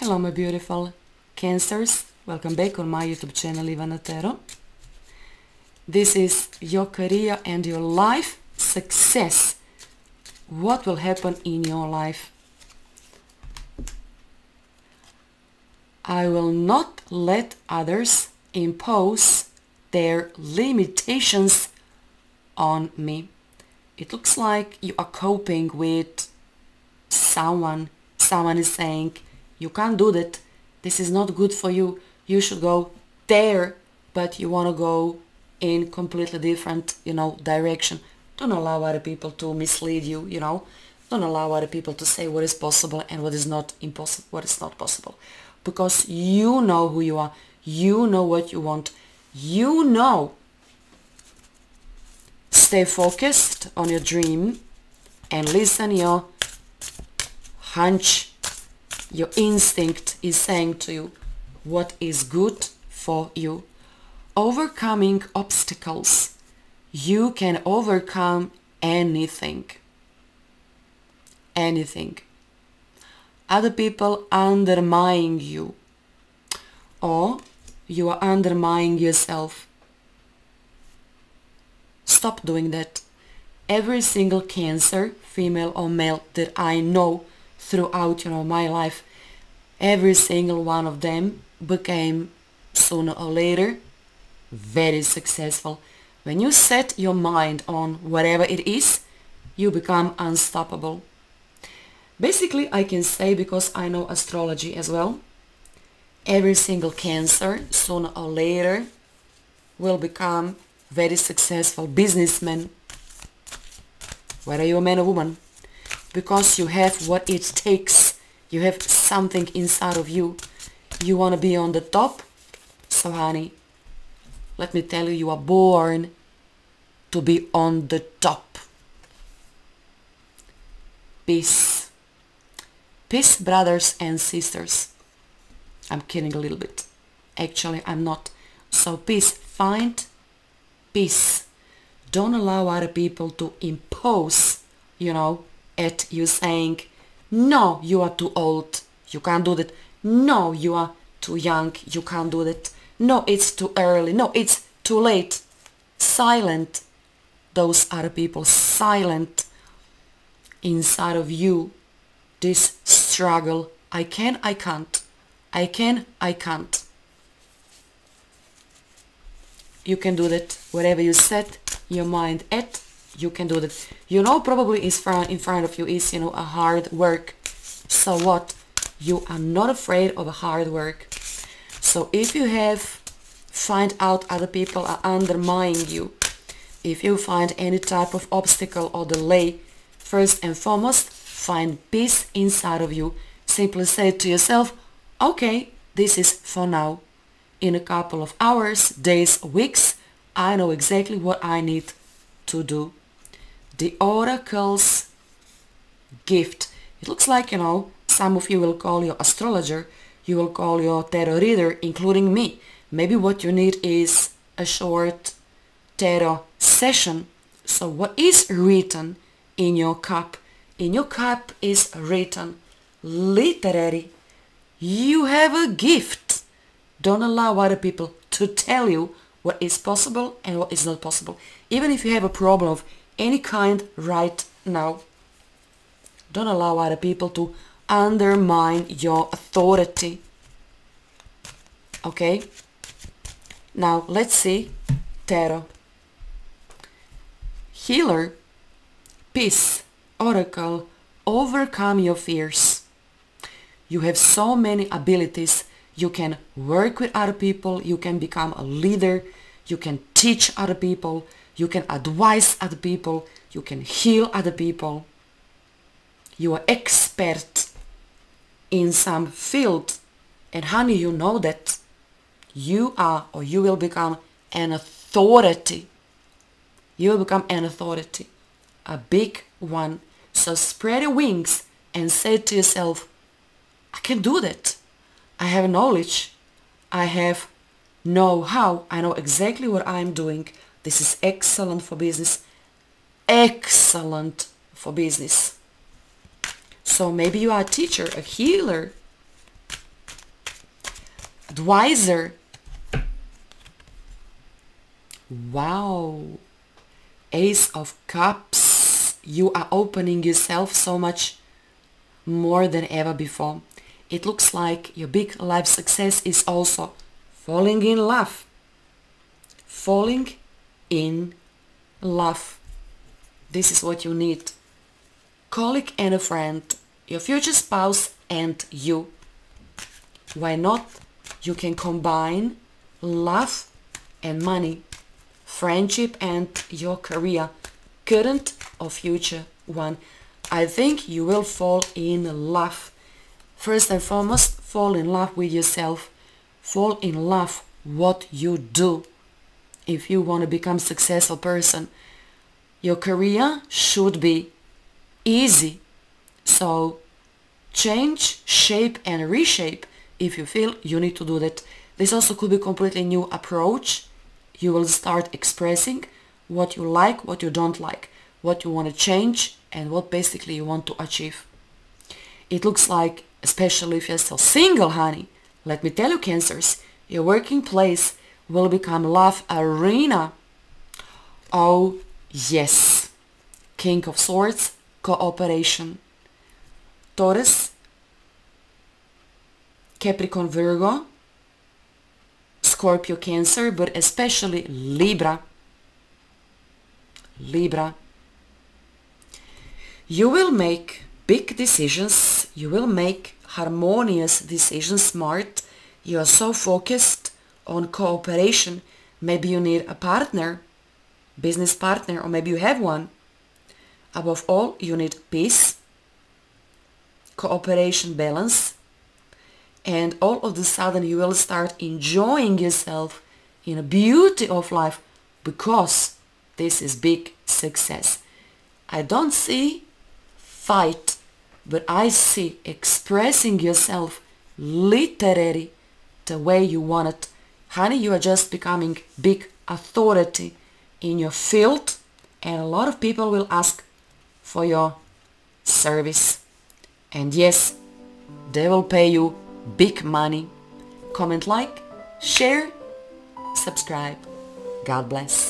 Hello my beautiful cancers, welcome back on my YouTube channel Ivana Tarot. This is your career and your life success. What will happen in your life? I will not let others impose their limitations on me. It looks like you are coping with someone. Someone is saying, you can't do that, this is not good for you, you should go there, but you want to go in completely different, you know, direction. Don't allow other people to mislead you, you know. Don't allow other people to say what is possible and what is not impossible, what is not possible. Because you know who you are, you know what you want, you know. Stay focused on your dream and listen your hunch your instinct is saying to you what is good for you. Overcoming obstacles. You can overcome anything. Anything. Other people undermining you. Or you are undermining yourself. Stop doing that. Every single cancer, female or male, that I know throughout you know my life every single one of them became sooner or later very successful. When you set your mind on whatever it is you become unstoppable. Basically I can say because I know astrology as well every single cancer sooner or later will become very successful businessman whether you're a man or woman because you have what it takes. You have something inside of you. You want to be on the top. So honey, let me tell you, you are born to be on the top. Peace. Peace, brothers and sisters. I'm kidding a little bit. Actually, I'm not. So peace. Find peace. Don't allow other people to impose, you know, at you saying, no, you are too old, you can't do that. No, you are too young, you can't do that. No, it's too early. No, it's too late. Silent. Those other people silent inside of you. This struggle. I can, I can't. I can, I can't. You can do that. Whatever you set your mind at, you can do that. You know probably is front, in front of you is, you know, a hard work. So what? You are not afraid of a hard work. So if you have find out other people are undermining you, if you find any type of obstacle or delay, first and foremost, find peace inside of you. Simply say to yourself, okay, this is for now. In a couple of hours, days, weeks, I know exactly what I need to do the oracle's gift. It looks like, you know, some of you will call your astrologer, you will call your tarot reader, including me. Maybe what you need is a short tarot session. So what is written in your cup? In your cup is written literary. You have a gift. Don't allow other people to tell you what is possible and what is not possible. Even if you have a problem of any kind right now. Don't allow other people to undermine your authority. Okay? Now let's see tarot. Healer, peace, oracle, overcome your fears. You have so many abilities. You can work with other people. You can become a leader. You can teach other people you can advise other people, you can heal other people. You are expert in some field and honey, you know that you are or you will become an authority. You will become an authority, a big one. So spread your wings and say to yourself, I can do that. I have knowledge. I have know-how. I know exactly what I'm doing. This is excellent for business. Excellent for business. So maybe you are a teacher, a healer. advisor. Wow. Ace of Cups. You are opening yourself so much more than ever before. It looks like your big life success is also falling in love. Falling in love. This is what you need. Colleague and a friend, your future spouse and you. Why not? You can combine love and money, friendship and your career, current or future one. I think you will fall in love. First and foremost, fall in love with yourself. Fall in love what you do. If you want to become successful person, your career should be easy. So change, shape and reshape if you feel you need to do that. This also could be completely new approach. You will start expressing what you like, what you don't like, what you want to change and what basically you want to achieve. It looks like, especially if you're still single, honey, let me tell you, Cancers, your working place will become love arena. Oh, yes. King of Swords, cooperation. Taurus, Capricorn, Virgo, Scorpio, Cancer, but especially Libra. Libra, you will make big decisions, you will make harmonious decisions, smart. You are so focused on cooperation. Maybe you need a partner, business partner, or maybe you have one. Above all, you need peace, cooperation, balance, and all of a sudden you will start enjoying yourself in a beauty of life because this is big success. I don't see fight, but I see expressing yourself literally the way you want it. Honey, you are just becoming big authority in your field and a lot of people will ask for your service. And yes, they will pay you big money. Comment like, share, subscribe. God bless.